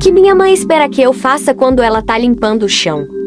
que minha mãe espera que eu faça quando ela tá limpando o chão?